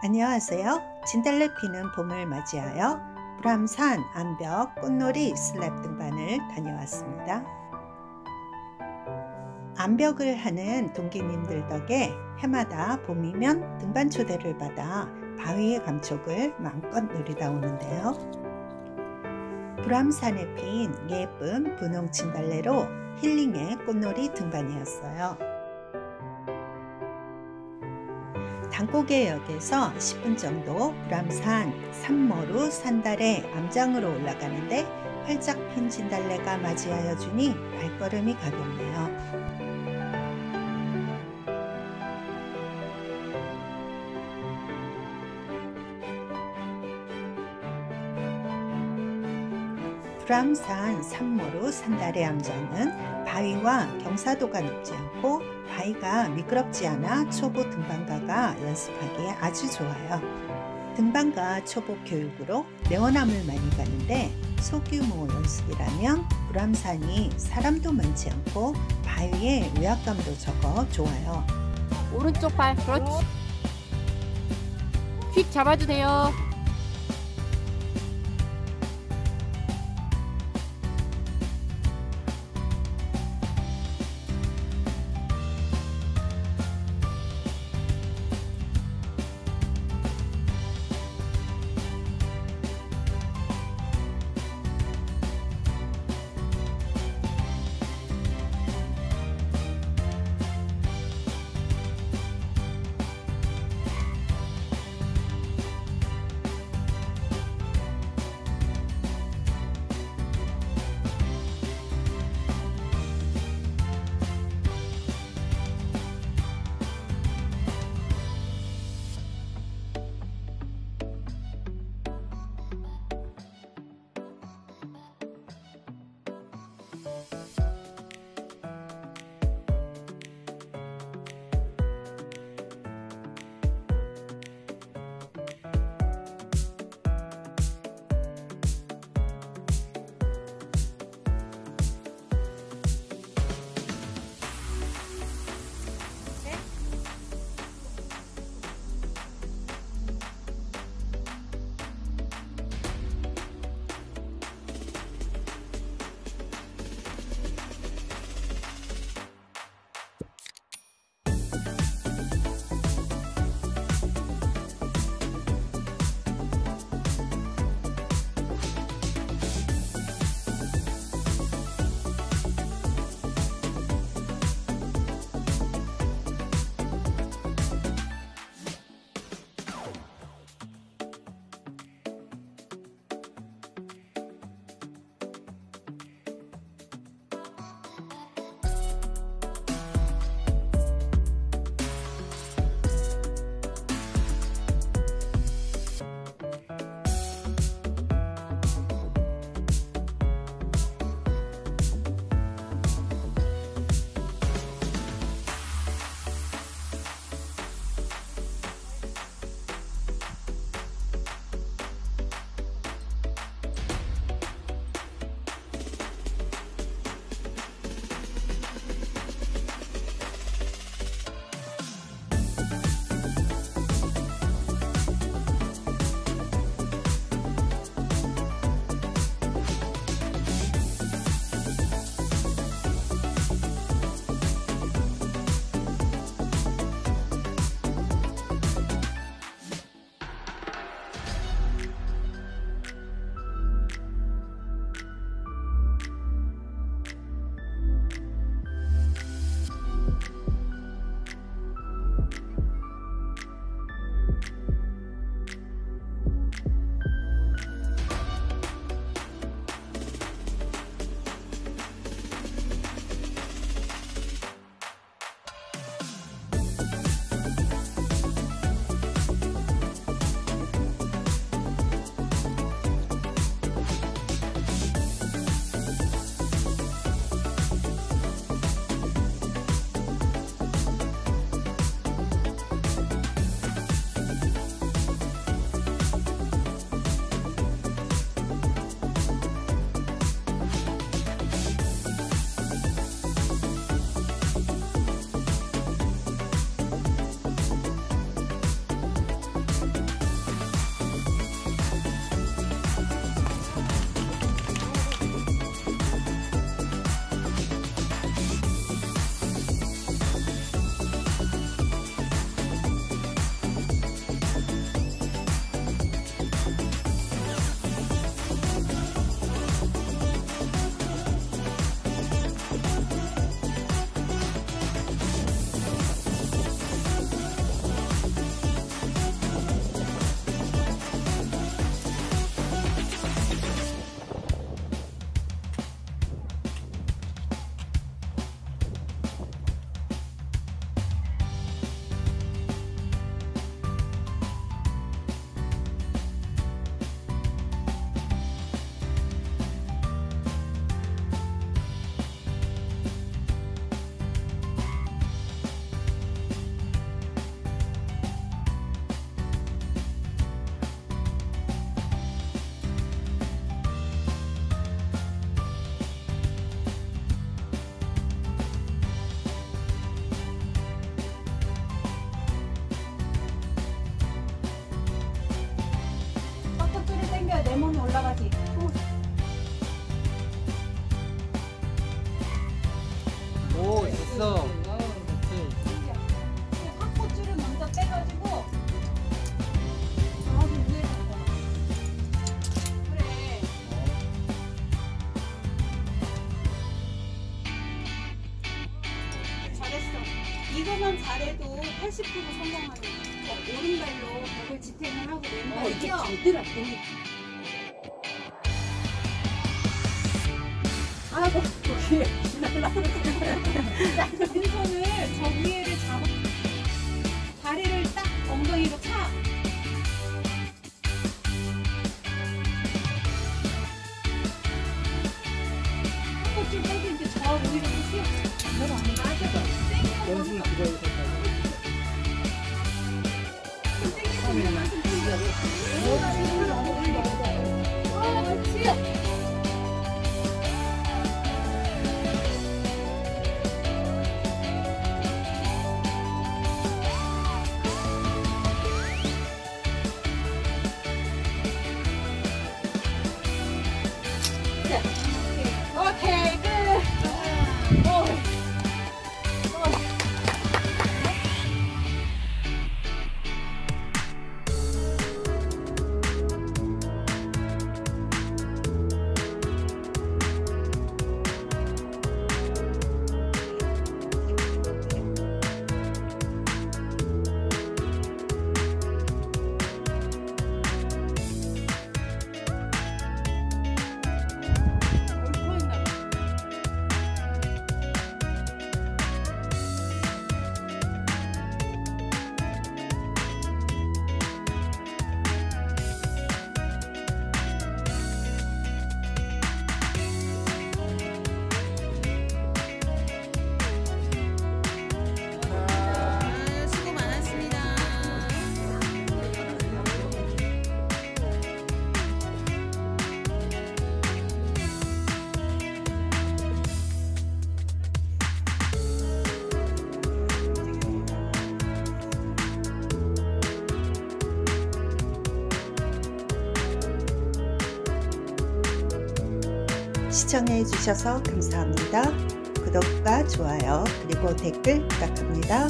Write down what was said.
안녕하세요. 진달래 피는 봄을 맞이하여 불암산, 암벽, 꽃놀이, 슬랩 등반을 다녀왔습니다. 암벽을 하는 동기님들 덕에 해마다 봄이면 등반 초대를 받아 바위의 감촉을 마음껏 누리다 오는데요. 불암산에 핀 예쁜 분홍 진달래로 힐링의 꽃놀이 등반이었어요. 단고개역에서 10분 정도 불암산 산모루 산달의 암장으로 올라가는데 활짝 핀 진달래가 맞이하여 주니 발걸음이 가볍네요. 불암산 산모루 산달의 암장은 바위와 경사도가 높지 않고 바위가 미끄럽지 않아 초보 등반가가 연습하기에 아주 좋아요. 등반가 초보 교육으로 내원암을 많이 가는데 소규모 연습이라면 불암산이 사람도 많지 않고 바위에 위압감도 적어 좋아요. 오른쪽 발 그렇지 휙 잡아주세요 올라가지. 오 됐어 확고줄을 먼저 빼가지고 저기 위에 잡아. 그래. 잘했어. 이거만 잘해도 80% 성공하는 거야. 오른발로 벽을 지탱을 하고 왼발 뛰어. 얘들아 너무 아 이고, 거기에 왼손을 저 위에를 잡아. 다리를 딱 엉덩이로 차. 한꽃줄 빼고 이제 저 위로 뛰어. 맞아. 원숭이 그거 있었다고 오 시청해 주셔서 감사합니다. 구독과 좋아요 그리고 댓글 부탁합니다.